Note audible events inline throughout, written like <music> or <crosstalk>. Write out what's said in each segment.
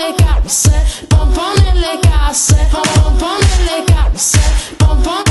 ponerle cárcel, pon ponerle cárcel, pon ponerle cárcel, pon ponerle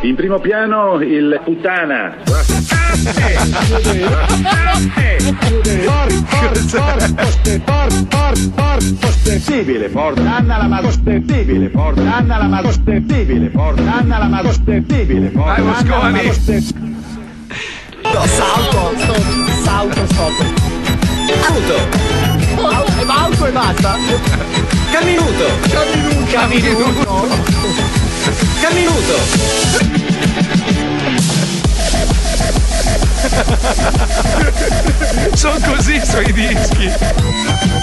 In primo piano il puttana. Possibile, porta Anna la ma possibile, porta Anna la ma possibile, porta Anna la ma possibile, porta Vai, Mosconi. No, salto, stop, salto, stop. Auto. Auto e basta. Camminuto. Camminuto. Camminuto. Camminuto. Sono così i suoi dischi.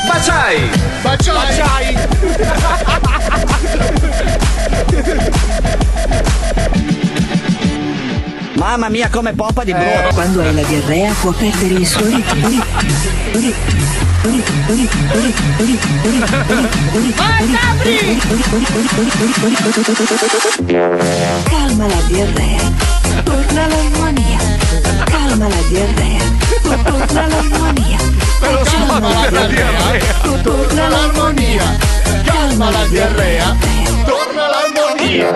Baciai. Baciai. Mamma mia, come pompa di Eh. Quando hai la diarrea può perdere il suo ritmo. Calma la diarrea. Torna l'armonia. Calma la diarrea. Torna l'armonia. Calma la diarrea. Torna l'armonia. Calma la diarrea. Torna l'armonia.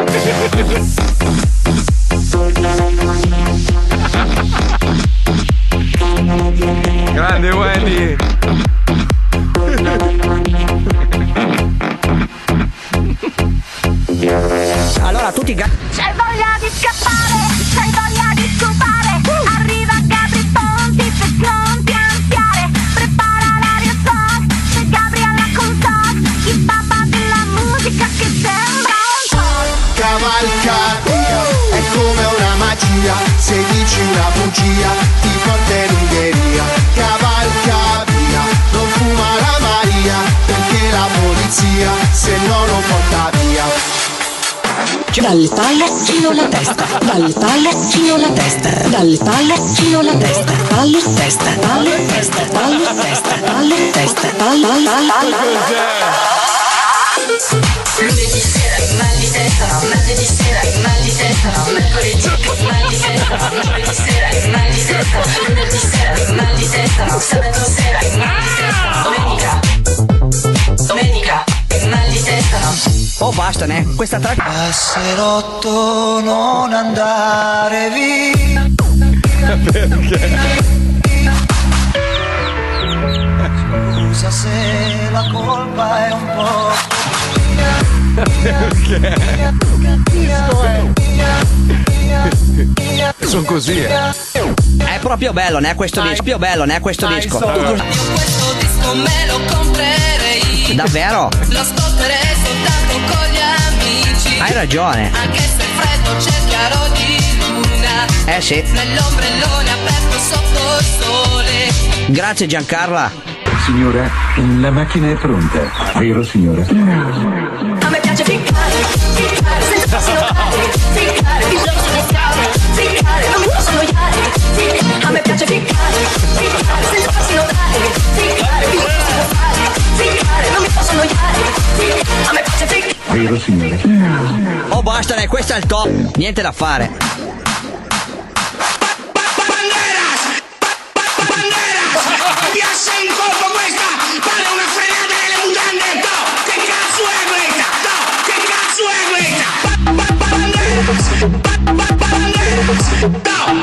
Grande Wendy. Dal pallettino la testa, dal pallettino la testa, dal pallettino la testa, palle testa, palle testa, palle testa, palle testa, palle Lunedì sera, mal testa, martedì sera, mal di testa, mercoledì, mal di testa, di testa, di testa, sabato testa, basta, ne? Questa track. Passerotto non andare via. Scusa se la colpa è un po'. Sono così, eh. È proprio bello, ne? Questo disco. Più bello, ne? Questo disco. Tu cosa- Questo disco me lo comprerei, Davvero? lo ascolterei Hai ragione. Anche se freddo c'è chiaro di luna, Eh sì. nell'ombrellone aperto sotto il sole. Grazie Giancarla. Signora, la macchina è pronta, vero signora? A me piace ficcare, ficcare, senza farsi notare, ficcare, il gioco sulle scale, ficcare, non mi posso annoiare, ficcare, a me piace ficcare, ficcare, senza farsi notare, ficcare, il gioco sulle scale, ficcare, non mi posso annoiare, ficcare, a me piace ficcare. Vero signora? Oh, basta, ne? Questo è il top. Niente da fare. No!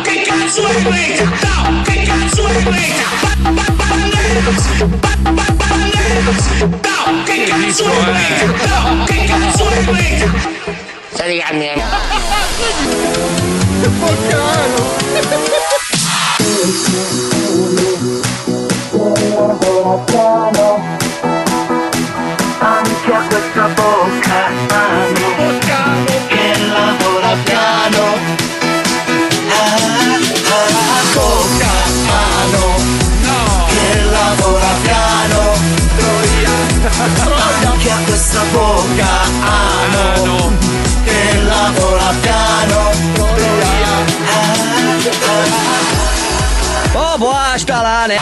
Che cazzo è questa? No! Che cazzo è questa? No! Che cazzo è questa? No! Sei eh. Anche a questa bocca che lavora piano. Ah, ah, ah bocca no. che lavora piano. Troia. Anche a questa bocca piano, che lavora piano, Oh, boa, stalane!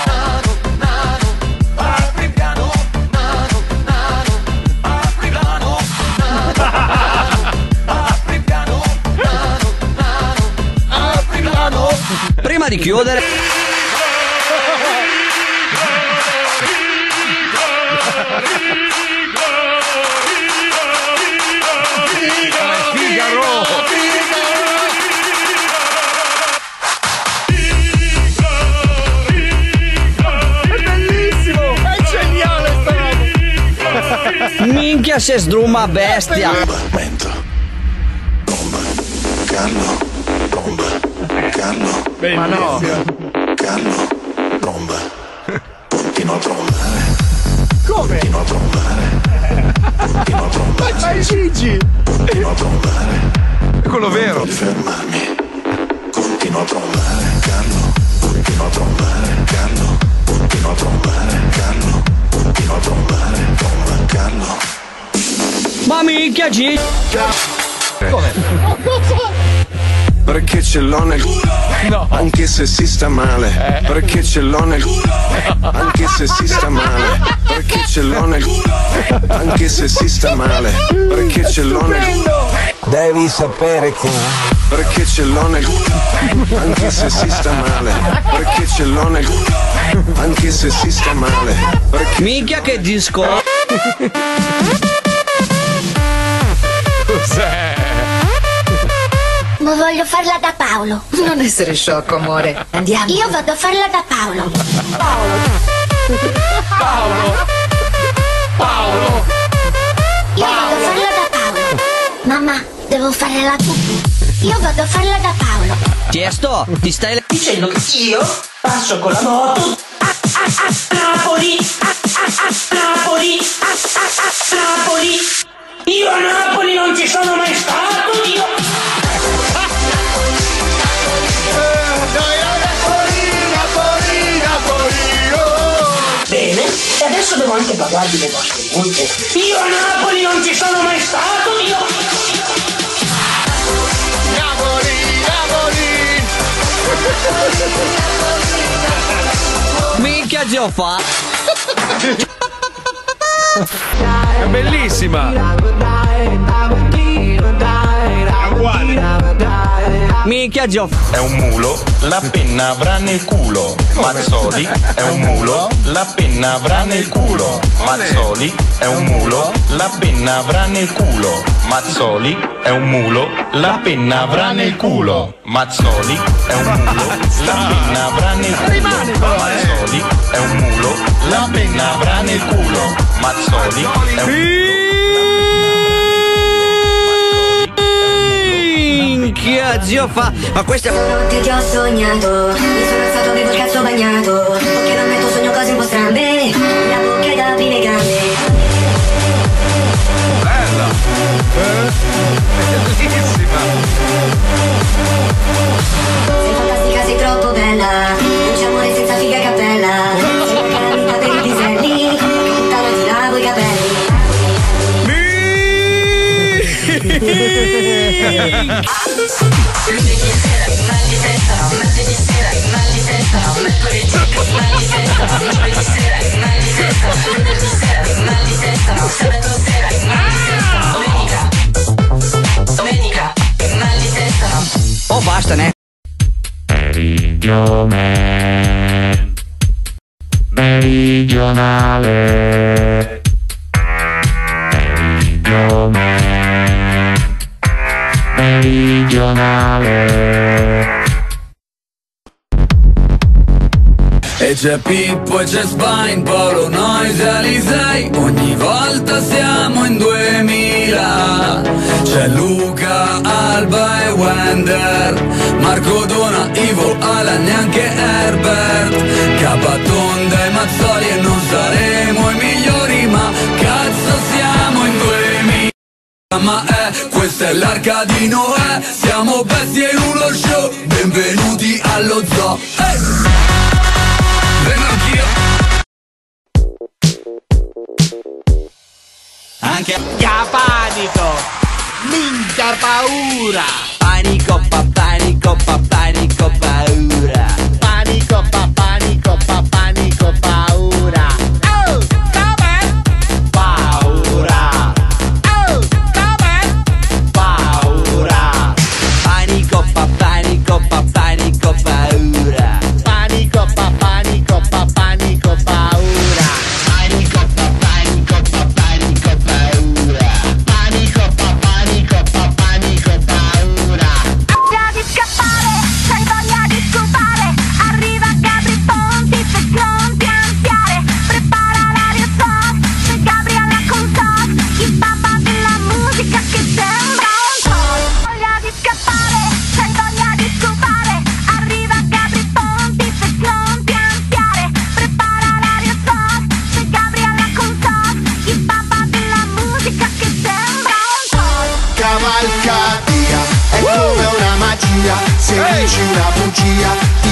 Prima di chiudere... se sdruma bestia. Carlo, tromba. Carlo, Ma no. Carlo, tromba. Continua a trombare. Come? Continua a trombare. Continua a trombare. Ma è Gigi! Continua a trombare. È quello vero. Non fermarmi. Continua a trombare. Carlo, continua a trombare. Carlo, continua a trombare. Carlo, minchia G. Perché ce l'ho nel culo Anche se si sta male. Perché ce l'ho nel culo Anche se si sta male. Perché ce l'ho nel culo Anche se si sta male. Perché ce l'ho nel culo Devi sapere che Perché ce l'ho nel culo Anche se si sta male. Perché ce l'ho nel culo Anche se si sta male. Perché Minchia che disco. <laughs> voglio farla da Paolo. Non essere sciocco, amore. Andiamo. Io vado a farla da Paolo. Paolo! Paolo! Io vado a farla da Paolo. Mamma, devo fare la tu. Io vado a farla da Paolo. Tiesto, ti stai dicendo che io passo con la moto a, a, a Napoli, a, a, a Napoli, a, a, a Napoli. Io a Napoli non ci sono mai stato, anche pagarvi le vostre multe. Io a Napoli non ci sono mai stato, io. Napoli, Napoli! Minchia Geofa. È bellissima. Minchia Geofa. È un mulo, la penna avrà nel culo. Mazzoli è un mulo, la penna avrà nel culo. Mazzoli è un mulo, la penna avrà nel culo. Mazzoli è un mulo, la penna avrà nel culo. Mazzoli è un mulo, la penna avrà nel culo. Mazzoli è un mulo, la penna avrà nel culo. Mazzoli è un Minchia Geofa. Ma questa Notte ti ho sognato, mi sono alzato, Oh basta ne. Meridione Meridionale Meridionale E c'è Pippo e c'è Spine, Paolo, Noise e Alisei Ogni volta siamo in 2000 C'è Luca, Alba e Wender. Marco Dona, Ivo, Alan, neanche Herbert. Capatonda e Mazzoli e non saremo i migliori ma è, questa è l'arca di Noè Siamo bestie in uno show Benvenuti allo zoo Ehi! Vengo anch'io Anche Minchia panico! Minchia paura! Panico, pa, panico, pa, panico, paura. Panico panico, pa panico, pa panico, paura. Cavalca via, è come una